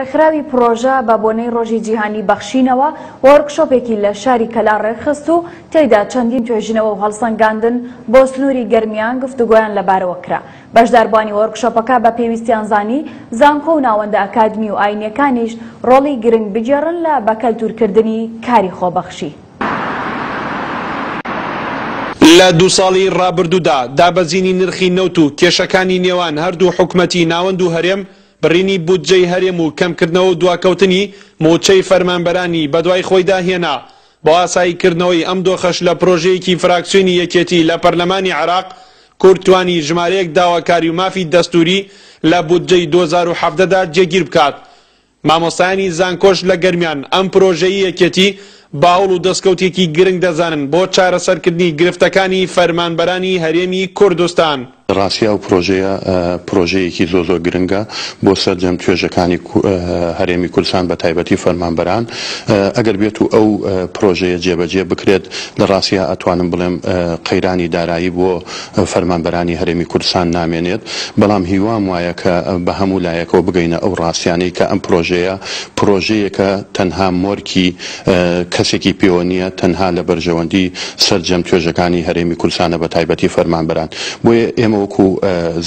ڕێکخراوی پڕۆژە بە بۆنەی ڕۆژی جیهانی بەخشینەوە وۆرکشۆپێکی لە شاری کەلار ڕێکخست و تێیدا چەندین توێژینەوە و هەڵسەنگاندن بۆ سنووری گەرمیان گفتوگۆیان لەبارەوە کرا. بەشداربووانی وۆرکشۆپەکە بە پێویستیان زانی زانکۆ و ناوەندە ئەکادمی و ئاینییەکانیش ڕۆڵی گرنگ بگێڕن لە بەکەلتوورکردنی کاری خۆبەخشی. لە دوو ساڵی ڕابردوودا دابەزینی نرخی نەوت و کێشەکانی نێوان هەردوو حکومەتی ناوەند و هەرێم بڕینی بودجەی هەرێم و کەمکردنەوە و دواکەوتنی مووچەی فەرمانبەرانی بەدوای خۆیدا هێنا، بۆ ئاسایی کردنەوەی ئەم دۆخەش لە پرۆژەیەکی فراکسیۆنی یەکێتی لە پەرلەمانی عێراق کورد توانی ژمارەیەک داواکاری و مافی دەستووری لە بودجەی دوو هەزار و حەڤدە دا جێگیر بکات. مامۆستایانی زانکۆش لە گەرمیان ئەم پرۆژەی یەکێتی بە هەوڵ و دەستکەوتێکی گرنگ دەزانن بۆ چارەسەرکردنی گرفتەکانی فەرمانبەرانی هەرێمی کوردستان. ڕاستی ئەو پرۆژەیە پرۆژەیەکی زۆر زۆر گرنگە بۆ سەرجەم توێژەکانی هەرێمی کوردستان بە تایبەتی فەرمانبەران ئەگەر بێت و ئەو پرۆژەیە جێبەجێ بکرێت لە ڕاستیا ئەتوانم بڵێم قەیرانی دارایی بۆ فەرمانبەرانی هەرێمی کوردستان نامێنێت بەڵام هیوام وایە کە بە هەموو لایەکەوە بگەینە ئەو ڕاستیانەی کە ئەم پرۆژەیە پرۆژەیەکە تەنها مۆرکی کەسێکی پێوە نییە تەنها لە بەرژەوەندی سەرجەم توێژەکانی هەرێمی کوردستانە بە تایبەتی فەرمانبەران بۆیە ئێمە وەکو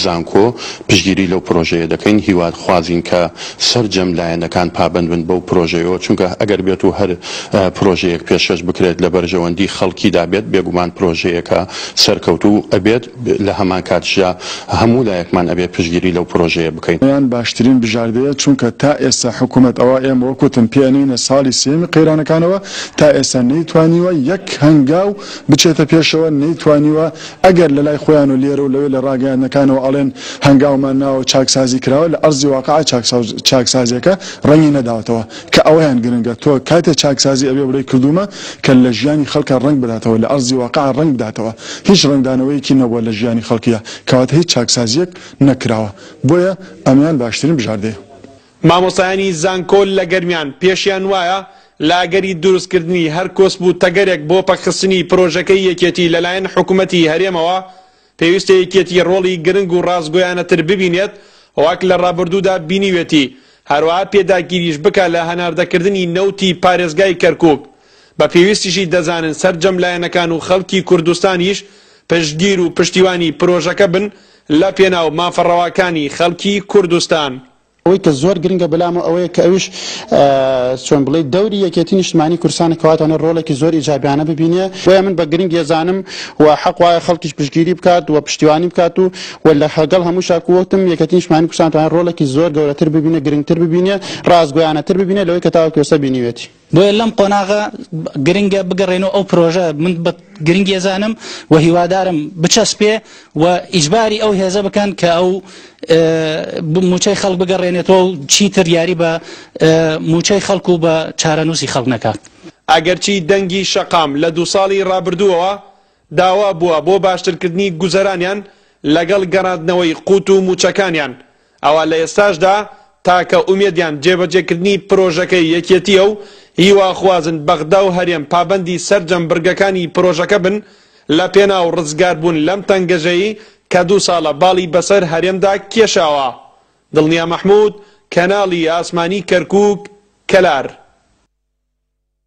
زانکۆ پشتگیری لەو پرۆژەیە دەکەین هیواد خوازین کە سەرجەم لایەنەکان پابەند بن بەو پرۆژەیەوە چونکە ئەگەر بێت و هەر پرۆژەیەک پێشکەش بکرێت لە بەرژەوەندی خەڵکیدا بێت بێگومان پرۆژەیەکە سەرکەوتوو ئەبێت. لە هەمانکاتشدا هەموو لایەکمان ئەبێ پشتگیری لەو پرۆژەیە بکەین. یان باشترین بژاردەیە، چونکە تا ئێستا حکومەت، ئەوە ئێمە وەک وتم پێ ئەنێینە ساڵی سێیەمی قەیرانەکانەوە، تا ئێستا نەیتوانیوە یەک هەنگاو بچێتە پێشەوە، نەیتوانیوە ئەگەر لە لای خۆیان و لێرە و لەوێ لە راگەیاندنەکانەوە ئەڵێن هەنگاومان ناوە چاکسازی کراوە، لە ئەرزی واقعە چاکسازییەکە رەنگی نەداوەتەوە. کە ئەوەیان گرنگە تۆ کاتێ چاکسازی ئەبێ بڵێی کردوومە کە لە ژیانی خەڵکا ڕەنگ بداتەوە لە ئەرزی واقعا ڕەنگ بداتەوە هیچ ڕەنگدانەوەیەکی نەبووە لە ژیانی خەڵکیا کەواتە هیچ چاکسازییەک نەکراوە بۆیە ئەمەیان باشترین بژاردەیە. مامۆستایانی زانکۆ لە گەرمیان پێشیان وایە لە ئەگەری دروست کردنی هەر کۆسپ و تەگەرێک بۆ پەکخستنی پرۆژەکەی یەکێتی لەلایەن حکومەتی هەرێمەوە، پێویستە یەکێتی ڕۆڵی گرنگ و ڕاستگۆیانەتر ببینێت وەک لە ڕابردوودا بینیوێتی، هەروەها پێداگیریش بکا لە هەناردەکردنی نەوتی پارێزگای کەرکوک، بە پێویستیشی دەزانن سەرجەم لایەنەکان و خەڵکی کوردستانیش پشتگیر و پشتیوانی پرۆژەکە بن لە پێناو مافە ڕەواکانی خەڵکی کوردستان. ئەوەی کە زۆر گرنگە بەلامەوە ئەوەیە کە ئەویش چۆن بڵێ دەوری یەکێتی نیشتمانی کورسانە کەواتانە ڕۆڵێکی زۆر ئیجابیانە ببینێ بۆیە من بە گرنگ یەزانم و حەق وایە خەڵکیش پشگیری بکات و پشتیوانی بکات و و لە هەگەڵ هەموو شاکووەتم یەکێتی نیشتمانی کورسانتوانە ڕۆڵێکی زۆر گەورەتر ببینە گرنگتر ببینێ ڕاستگویانەتر ببینێ لەوەی کە تاوەکوێستا بینیوێتی. بۆیە لەم قۆناغە گرنگە بگەڕێنەوە ئەو پرۆژە من بە گرنگی ئەزانم و هیوادارم بچەسپێ و ئیجباری ئەو هێزە بکەن کە ئەو موچەی خەڵک بگەڕێنێتەوە و چیتر یاری بە موچەی خەڵک و بە چارەنووسی خەڵک نەکات. ئەگەرچی دەنگی شەقام لە دوو ساڵی ڕابردووەوە داوا بووە بۆ باشترکردنی گوزەرانیان لەگەڵ گەڕاندنەوەی قووت و مووچەکانیان، ئەوا لە ئێستاشدا تاکە ئومێدیان جێبەجێکردنی پرۆژەکەی یەکێتییە و هیواخوازن بەغدا و هەرێم پابەندی سەرجەم بڕگەکانی پرۆژەکە بن لە پێناو رزگاربوون لەم تەنگەژەی کە دوو ساڵە باڵی بەسەر هەرێمدا کێشاوە. دڵنیا مەحمود، کەناڵی ئاسمانی کەرکوک، کەلار.